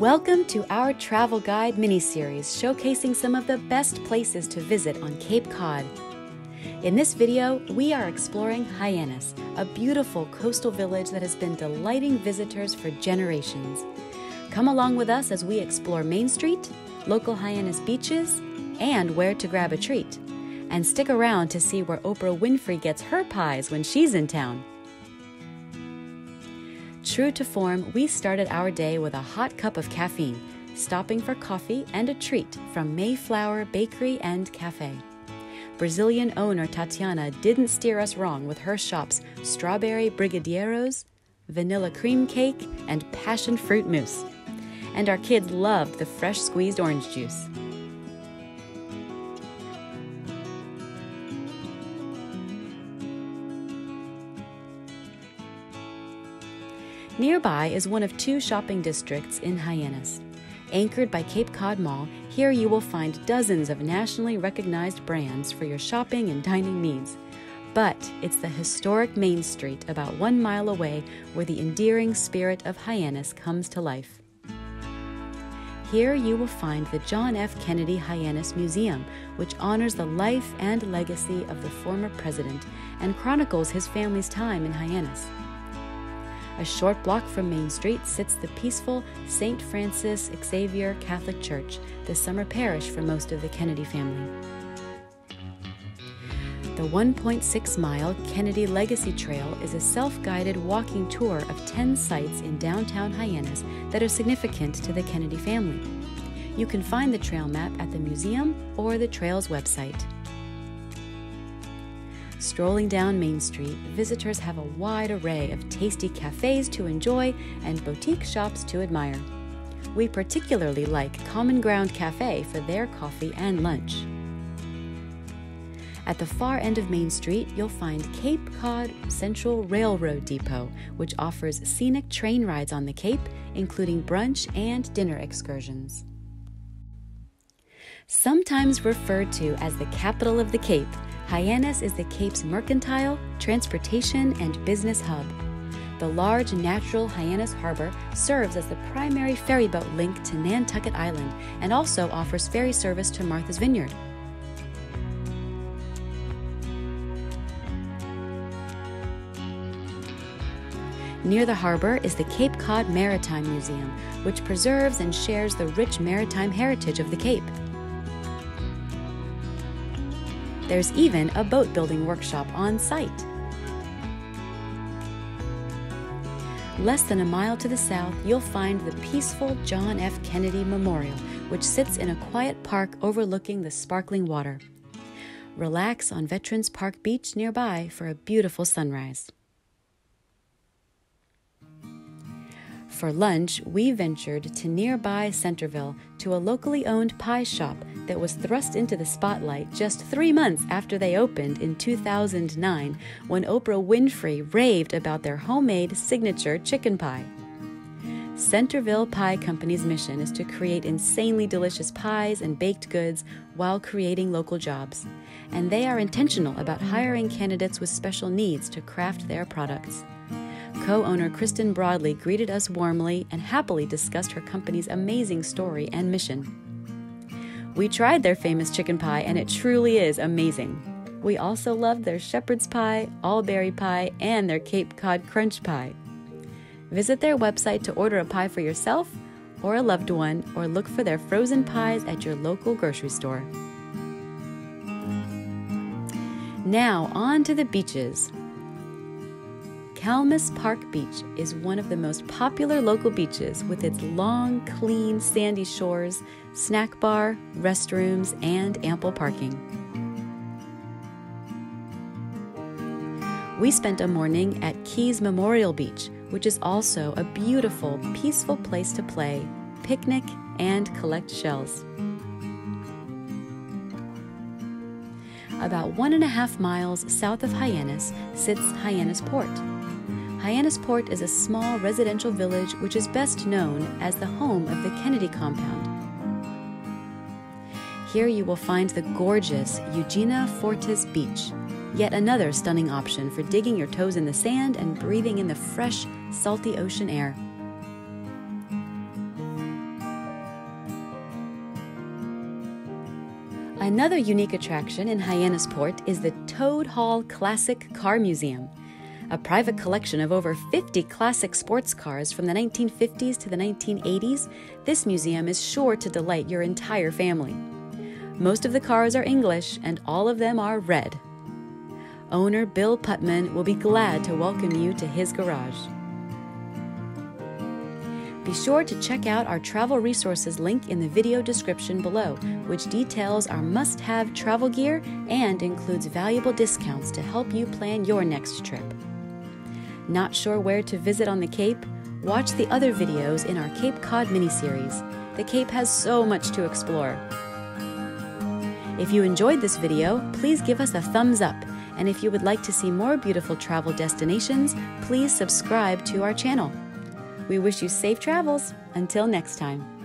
Welcome to our travel guide mini-series showcasing some of the best places to visit on Cape Cod. In this video, we are exploring Hyannis, a beautiful coastal village that has been delighting visitors for generations. Come along with us as we explore Main Street, local Hyannis beaches, and where to grab a treat. And stick around to see where Oprah Winfrey gets her pies when she's in town. True to form, we started our day with a hot cup of caffeine, stopping for coffee and a treat from Mayflower Bakery and Cafe. Brazilian owner Tatiana didn't steer us wrong with her shop's strawberry brigadeiros, vanilla cream cake, and passion fruit mousse. And our kids loved the fresh squeezed orange juice. Nearby is one of two shopping districts in Hyannis. Anchored by Cape Cod Mall, here you will find dozens of nationally recognized brands for your shopping and dining needs. But it's the historic Main Street about one mile away where the endearing spirit of Hyannis comes to life. Here you will find the John F. Kennedy Hyannis Museum, which honors the life and legacy of the former president and chronicles his family's time in Hyannis. A short block from Main Street sits the peaceful St. Francis Xavier Catholic Church, the summer parish for most of the Kennedy family. The 1.6 mile Kennedy Legacy Trail is a self guided walking tour of 10 sites in downtown Hyannis that are significant to the Kennedy family. You can find the trail map at the museum or the trail's website. Strolling down Main Street, visitors have a wide array of tasty cafes to enjoy and boutique shops to admire. We particularly like Common Ground Cafe for their coffee and lunch. At the far end of Main Street, you'll find Cape Cod Central Railroad Depot, which offers scenic train rides on the Cape, including brunch and dinner excursions. Sometimes referred to as the capital of the Cape, Hyannis is the Cape's mercantile, transportation, and business hub. The large natural Hyannis Harbor serves as the primary ferryboat link to Nantucket Island and also offers ferry service to Martha's Vineyard. Near the harbor is the Cape Cod Maritime Museum, which preserves and shares the rich maritime heritage of the Cape. There's even a boat building workshop on site. Less than a mile to the south, you'll find the peaceful John F. Kennedy Memorial, which sits in a quiet park overlooking the sparkling water. Relax on Veterans Park Beach nearby for a beautiful sunrise. For lunch, we ventured to nearby Centerville to a locally owned pie shop that was thrust into the spotlight just three months after they opened in 2009 when Oprah Winfrey raved about their homemade signature chicken pie. Centerville Pie Company's mission is to create insanely delicious pies and baked goods while creating local jobs. And they are intentional about hiring candidates with special needs to craft their products. Co owner Kristen Broadley greeted us warmly and happily discussed her company's amazing story and mission. We tried their famous chicken pie, and it truly is amazing. We also loved their shepherd's pie, all berry pie, and their Cape Cod crunch pie. Visit their website to order a pie for yourself or a loved one, or look for their frozen pies at your local grocery store. Now, on to the beaches. Kalmus Park Beach is one of the most popular local beaches with its long, clean, sandy shores, snack bar, restrooms, and ample parking. We spent a morning at Keyes Memorial Beach, which is also a beautiful, peaceful place to play, picnic, and collect shells. About one and a half miles south of Hyannis sits Hyannis Port. Hyannisport is a small residential village which is best known as the home of the Kennedy compound. Here you will find the gorgeous Eugenia Fortes Beach, yet another stunning option for digging your toes in the sand and breathing in the fresh, salty ocean air. Another unique attraction in Hyannisport is the Toad Hall Classic Car Museum. A private collection of over 50 classic sports cars from the 1950s to the 1980s, this museum is sure to delight your entire family. Most of the cars are English and all of them are red. Owner Bill Putman will be glad to welcome you to his garage. Be sure to check out our travel resources link in the video description below, which details our must have travel gear and includes valuable discounts to help you plan your next trip. Not sure where to visit on the Cape? Watch the other videos in our Cape Cod miniseries. The Cape has so much to explore. If you enjoyed this video, please give us a thumbs up. And if you would like to see more beautiful travel destinations, please subscribe to our channel. We wish you safe travels. Until next time.